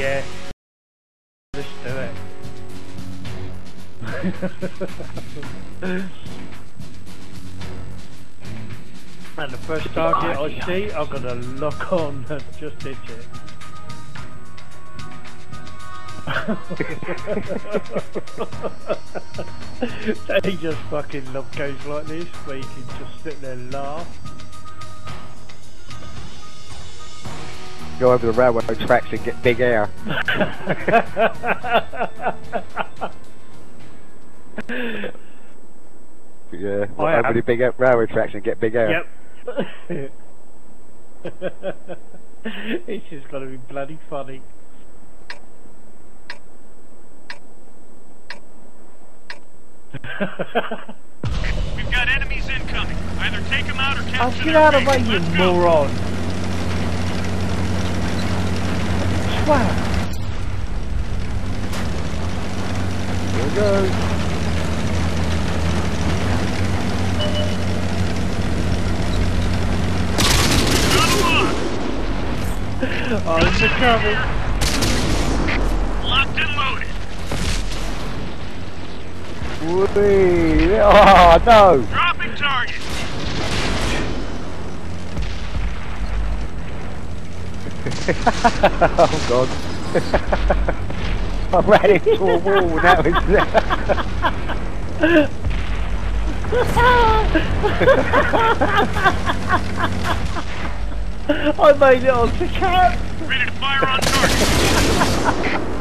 Yeah. Let's do it. and the first target I see, I'm gonna lock on and just hit it. they just fucking love games like this where you can just sit there and laugh. Go over the railway tracks and get big air. yeah, oh, I over the big air, railway tracks and get big air. Yep. it's just gonna be bloody funny. We've got enemies incoming. Either take them out or Oh, capture get out of the way, you Let's go. moron! Swag! Here we go. Another one. I'm the cover! Locked and loaded. Whee! Oh ah, no! Dropping oh god. I ran into a wall and that was I made it onto cap! Ready to fire on target.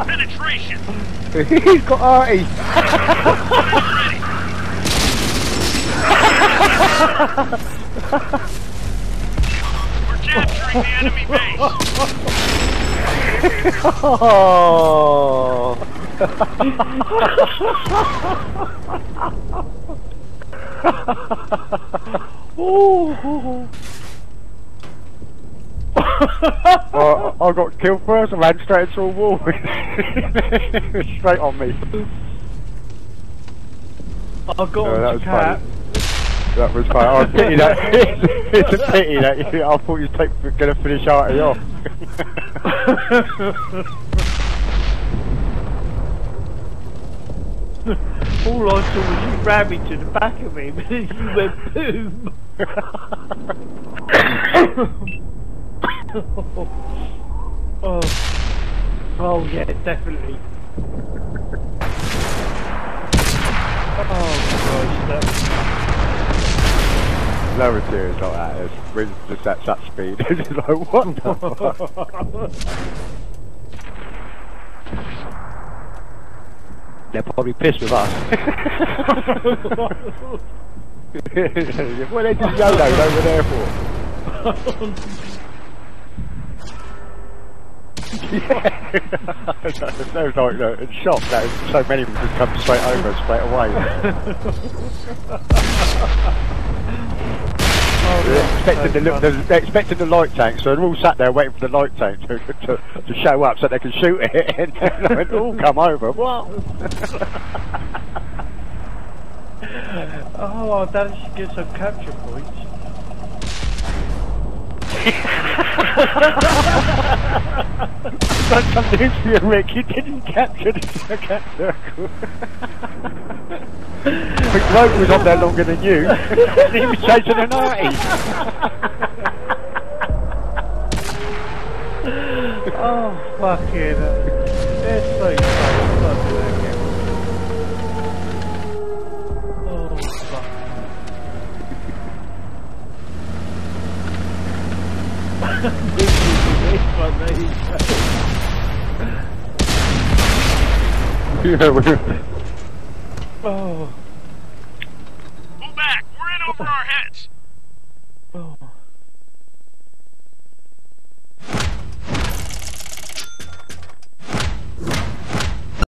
Penetration. He's got arty! Ready. We're the enemy base. Oh! Ooh. Uh, oh, I got killed first and ran straight into a wall. straight on me. I got No, that onto was cap. That was fine. I pity that. it's a pity that you, I thought you were going to finish arty off. All I saw was you ram into the back of me, and then you went boom. oh. oh yeah, definitely. Oh Christ, that Lower tiers like that. It's really just at such speed. It's just like, what the fuck? They're probably pissed with us. what are they just YOLO'd over there for? yeah. it sounds like uh, in shock that so many of them just come straight over straight away. They're expecting the, the, they're expecting the light tank, so they're all sat there waiting for the light tank to, to, to show up so they can shoot it, and they all oh, come over. What? Oh, I should get some capture points. Done something for you, Rick. You didn't capture the circle. Rogue was on there longer than you. he was chasing an arty. Oh, fucking. It's so. Fucking hell. Oh, fuck. This is funny. yeah, we Oh. Pull back. We're in over our heads.